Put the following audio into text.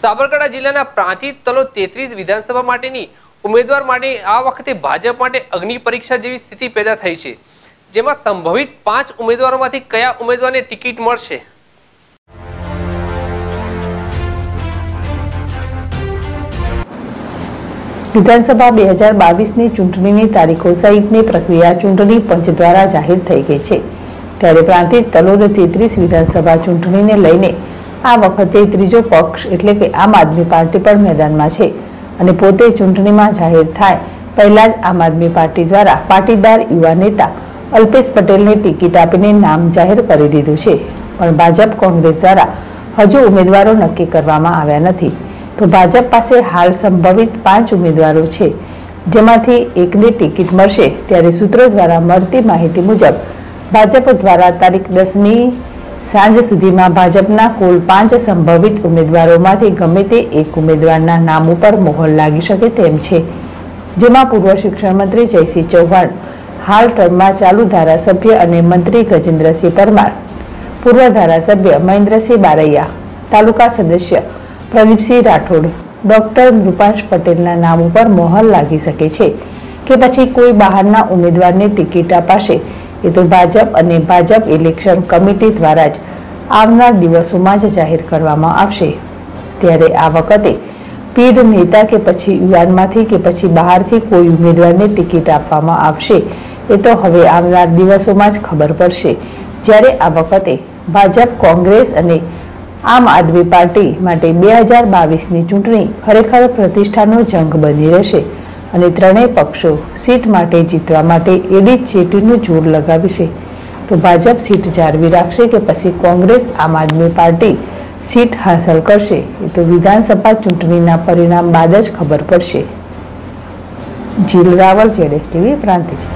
સાબરકાંઠા જિલ્લાના પ્રાંતિજ તલો તેત્રીસ વિધાનસભા માટેની ઉમેદવાર માટે આ વખતે ભાજપ માટે અગ્નિ પરીક્ષા જેવી સ્થિતિ પેદા થઈ છે. જેમાં સંભવિત પાંચ ઉમેદવારોમાંથી કયા ઉમેદવારને ટિકિટ મળશે? વિધાનસભા બે હજાર બાવીસની ચૂંટણીની તારીખો સહિતની પ્રક્રિયા ચૂંટણી પંચ દ્વારા જાહેર થઈ ગઈ છે. ત્યારે પ્રાંતિજ તલોદ તેત્રીસ વિધાનસભા ચૂંટણીને લઈને આ વખતે ત્રીજો પક્ષ એટલે કે આમ આદમી પાર્ટી પણ મેદાનમાં છે અને પોતે ચૂંટણીમાં જાહેર થાય પહેલા જ આમ આદમી પાર્ટી દ્વારા પાટીદાર યુવા નેતા અલ્પેશ પટેલને ટિકિટ આપીને નામ જાહેર કરી દીધું છે. પણ ભાજપ કોંગ્રેસ દ્વારા હજુ ઉમેદવારો નક્કી કરવામાં આવ્યા નથી. તો ભાજપ પાસે હાલ સંભવિત પાંચ ઉમેદવારો છે. જેમાંથી એકને ટિકિટ મળશે. ત્યારે સૂત્રો દ્વારા મળતી માહિતી મુજબ ભાજપ દ્વારા તારીખ દસમી સાંજ સુધીમાં ભાજપના કુલ પાંચ સંભવિત ઉમેદવારોમાંથી ગમે તે એક ઉમેદવારના નામ ઉપર મોહર લાગી શકે તેમ છે. જેમાં પૂર્વ શિક્ષણ મંત્રી જયસિંહ ચૌહાણ, હાલ ટર્મમાં ચાલુ ધારાસભ્ય અને મંત્રી ગજેન્દ્રસિંહ પરમાર, પૂર્વ ધારાસભ્ય મહેન્દ્રસિંહ બારૈયા, તાલુકા સદસ્ય પ્રદીપસિંહ રાઠોડ, ડોક્ટર નૃપાંશ પટેલના નામ ઉપર મોહર લાગી શકે છે કે પછી કોઈ બહારના ઉમેદવારને ટિકિટ અપાશે એ તો ભાજપ અને ભાજપ ઇલેક્શન કમિટી દ્વારા જ આવનાર દિવસોમાં જ જાહેર કરવામાં આવશે. ત્યારે આ વખતે પીઢ નેતા કે પછી યુવાનમાંથી કે પછી બહારથી કોઈ ઉમેદવારને ટિકિટ આપવામાં આવશે, એ તો હવે આવનાર દિવસોમાં જ ખબર પડશે. જ્યારે આ વખતે ભાજપ, કોંગ્રેસ અને આમ આદમી પાર્ટી માટે બે હજાર બાવીસની ચૂંટણી ખરેખર પ્રતિષ્ઠાનો જંગ બની રહેશે. અને ત્રણેય પક્ષો સીટ માટે જીતવા માટે એડી ચેટીનું જોર લગાવશે. તો ભાજપ સીટ જાળવી રાખશે કે પછી કોંગ્રેસ, આમ આદમી પાર્ટી સીટ હાંસલ કરશે? એ તો વિધાનસભા ચૂંટણીના પરિણામ બાદ જ ખબર પડશે. જીલ રાવલ જેડેસ ટીવી, પ્રાંતિજ.